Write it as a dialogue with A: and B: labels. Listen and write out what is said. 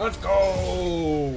A: Let's go!